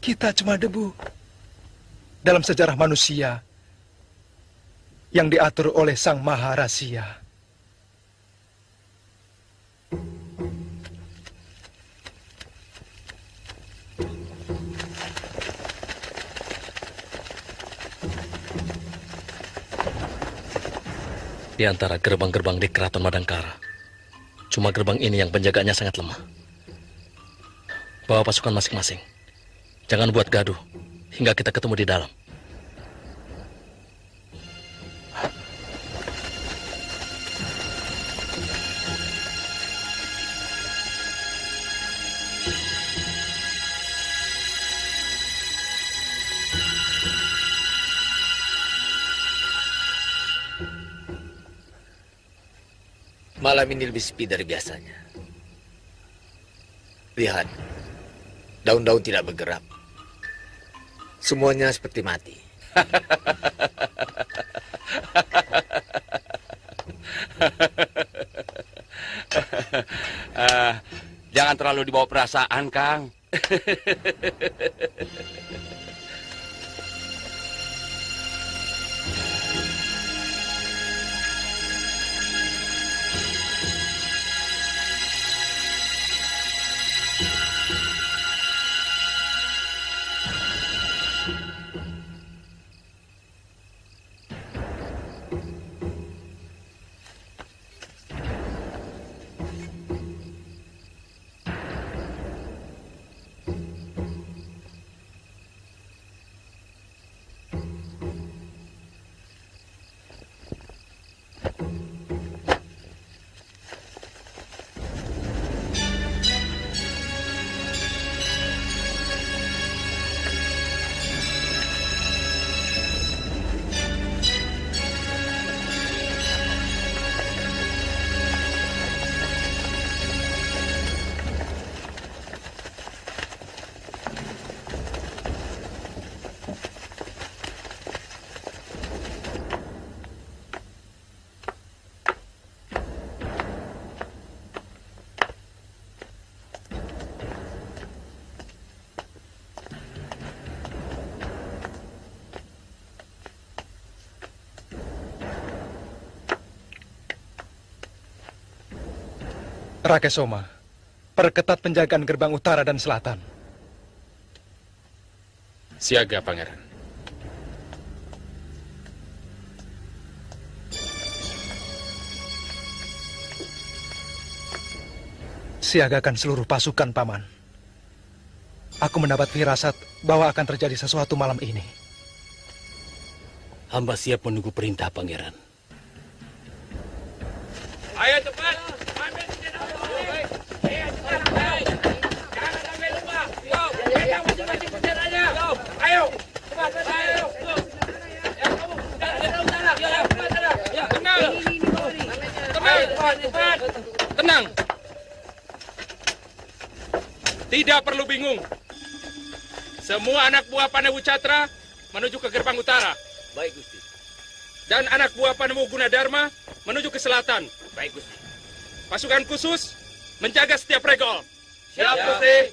Kita cuma debu dalam sejarah manusia yang diatur oleh Sang Maharasia. Di antara gerbang-gerbang di Keraton Madangkara, cuma gerbang ini yang penjaganya sangat lemah. Bawa pasukan masing-masing. Jangan buat gaduh hingga kita ketemu di dalam. Malam ini lebih sepi dari biasanya. Lihat, daun-daun tidak bergerak. Semuanya seperti mati. uh, jangan terlalu dibawa perasaan, Kang. Rakesoma, perketat penjagaan gerbang utara dan selatan. Siaga, Pangeran. Siagakan seluruh pasukan, Paman. Aku mendapat firasat bahwa akan terjadi sesuatu malam ini. Hamba siap menunggu perintah, Pangeran. Tidak perlu bingung. Semua anak buah Panewu Catra menuju ke gerbang utara. Baik, Gusti. Dan anak buah Panewu Gunadarma menuju ke selatan. Baik, Gusti. Pasukan khusus menjaga setiap regol. Siap, Gusti.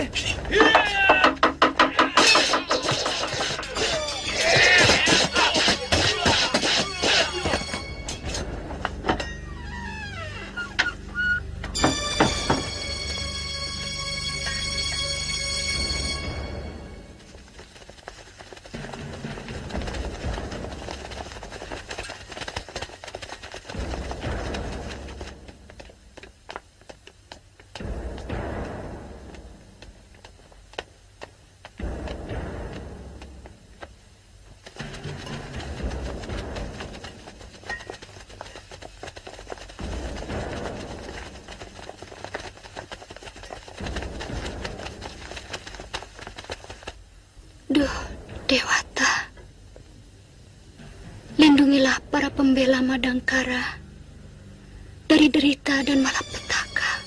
Äh, Schnee. Yeah! Pembela Madangkara dari derita dan malapetaka.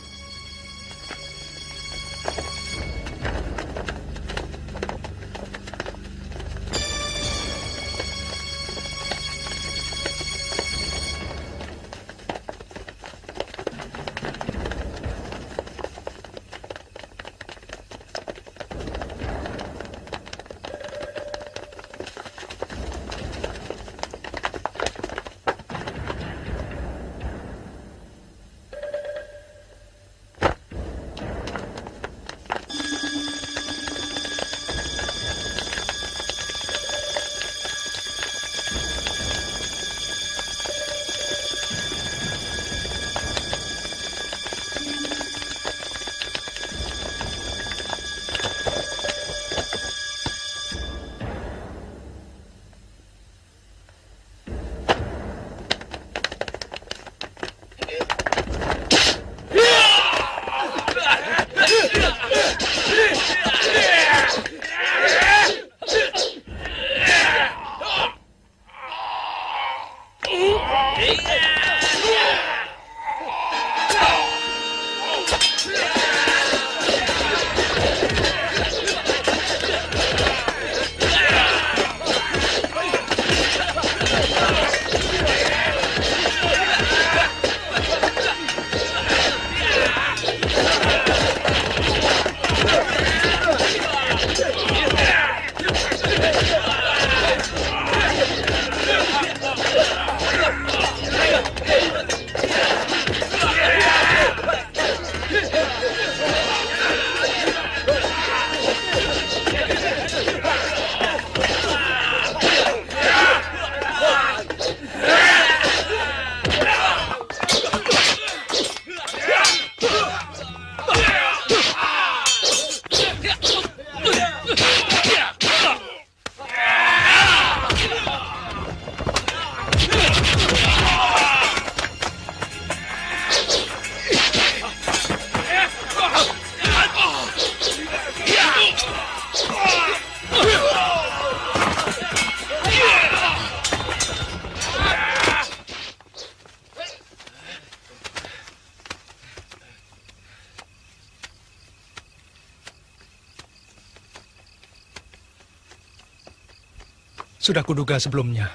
Sudah kuduga sebelumnya.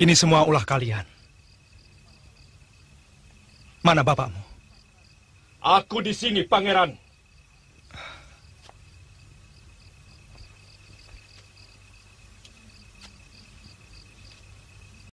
Ini semua ulah kalian. Mana bapakmu? Aku di sini, Pangeran.